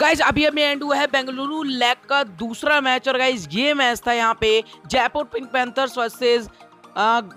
Guys अभी अभी and हुआ है बेंगलुरु लैक का दूसरा मैच और गाइज़ ये मैच था यहाँ पे Jaipur Pink Panthers versus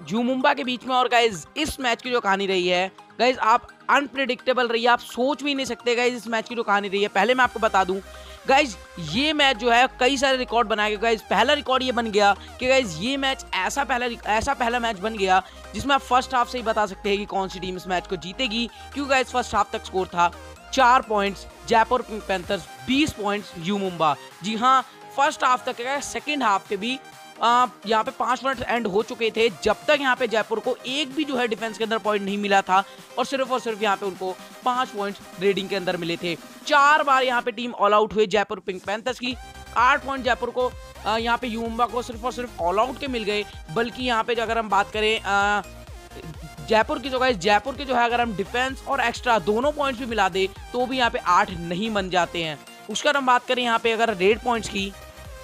U Mumba के बीच में और गाइज़ इस मैच की जो कहानी रही है गाइज़ आप अनप्रिडिक्टेबल रही है आप सोच भी नहीं सकते गाइज़ इस मैच की जो कहानी रही है। पहले मैं आपको बता दूँ गाइज़ ये मैच जो है, कई सारे रिकॉर्ड बनाए गए। गाइज़ पहला रिकॉर्ड ये बन गया कि गाइज़ ये मैच ऐसा पहला ऐसा पहला मैच बन गया जिसमें आप फ़र्स्ट हाफ़ से ही बता सकते हैं कि कौन सी टीम इस मैच को जीतेगी। क्योंकि गाइज़ फ़र्स्ट हाफ़ तक स्कोर था। चार पॉइंट्स जयपुर पैंथर्स बीस पॉइंट्स यू मुंबा जी हाँ फ़र्स्ट हाफ़ तक सेकेंड हाफ़ के भी यहाँ पे पाँच मिनट एंड हो चुके थे। जब तक यहाँ पे जयपुर को एक भी जो है डिफेंस के अंदर पॉइंट नहीं मिला था और सिर्फ़ और सिर्फ़ यहाँ पे उनको पाँच पॉइंट रेडिंग के अंदर मिले थे। चार बार यहाँ पे टीम ऑल आउट हुई जयपुर पिंक पैंथर्स की। आठ पॉइंट जयपुर को यहाँ पे यूम्बा को सिर्फ़ और सिर्फ़ ऑल आउट के मिल गए। बल्कि यहाँ पे अगर हम बात करें जयपुर की जो है जयपुर के जो है अगर हम डिफेंस और एक्स्ट्रा दोनों पॉइंट्स भी मिला दे तो भी यहाँ पे आठ नहीं बन जाते हैं। उसका हम बात करें यहाँ पे अगर रेड पॉइंट्स की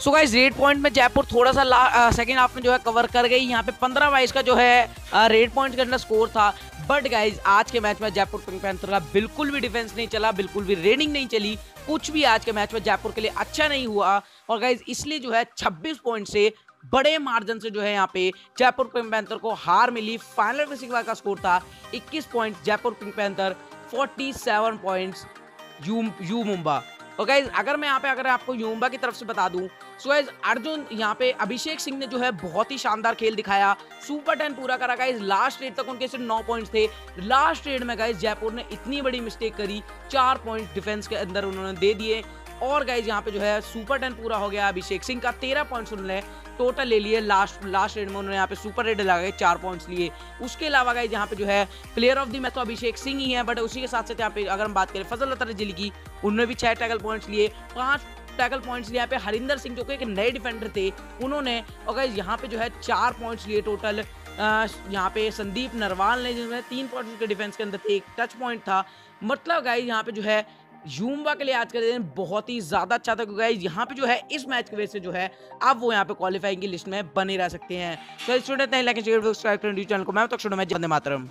सो गाइज़ रेड पॉइंट में जयपुर थोड़ा सा सेकंड हाफ़ में जो है कवर कर गई। यहाँ पे पंद्रह बाईस का जो है रेड पॉइंट के अंदर स्कोर था। बट गाइज़ आज के मैच में जयपुर पिंक पैंथर का बिल्कुल भी डिफेंस नहीं चला, बिल्कुल भी रेडिंग नहीं चली। कुछ भी आज के मैच में जयपुर के लिए अच्छा नहीं हुआ। और गाइज़ इसलिए जो है 26 पॉइंट से बड़े मार्जिन से जो है यहाँ पे जयपुर पिंक पैंथर को हार मिली। फाइनल फिसिंग का स्कोर था 21 point Jaipur pink panther 47 points U U Mumba. और गाइज़ अगर मैं यहाँ पे अगर आपको यूम्बा की तरफ़ से बता दूँ सो गाइज़ अर्जुन, यहाँ पे अभिषेक सिंह ने जो है बहुत ही शानदार खेल दिखाया सुपर टेन पूरा करा गाइज़ लास्ट रेड तक उनके सिर्फ़ नौ पॉइंट थे। लास्ट रेड में गाइज़ जयपुर ने इतनी बड़ी मिस्टेक करी, चार पॉइंट डिफेंस के अंदर उन्होंने दे दिए। और गाइज़ यहाँ पे जो है सुपर टेन पूरा हो गया, अभिषेक सिंह का तेरह पॉइंट्स उन्होंने टोटल ले लिए, लास्ट लास्ट रेड में उन्होंने यहाँ पे सुपर रेड लगा गए चार पॉइंट्स लिए। उसके अलावा गए यहाँ पे जो है प्लेयर ऑफ़ द मैच तो अभिषेक सिंह ही है बट उसी के साथ साथ यहाँ पे अगर हम बात करें, फजल अतर जिली की उन्होंने भी छह टैकल पॉइंट्स लिए, पाँच टैकल पॉइंट्स लिए यहाँ पे हरिंदर सिंह, जो कि एक नए डिफेंडर थे, उन्होंने गाइज़ यहाँ पे जो है चार पॉइंट्स लिए टोटल यहाँ पे संदीप नरवाल ने जिसमें तीन पॉइंट्स के डिफेंस के अंदर थे, एक टच पॉइंट था। मतलब गाइज़ यहाँ पे जो है यूम्बा के लिए आज का दिन बहुत ही ज़्यादा अच्छा था, क्योंकि यहाँ पे जो है, इस मैच की वजह से जो है, अब वो यहाँ पे क्वालिफाइंग की लिस्ट में बने रह सकते हैं। तो स्टूडेंट नहीं लेकिन करें चैनल को। मैं तो मैं मातरम।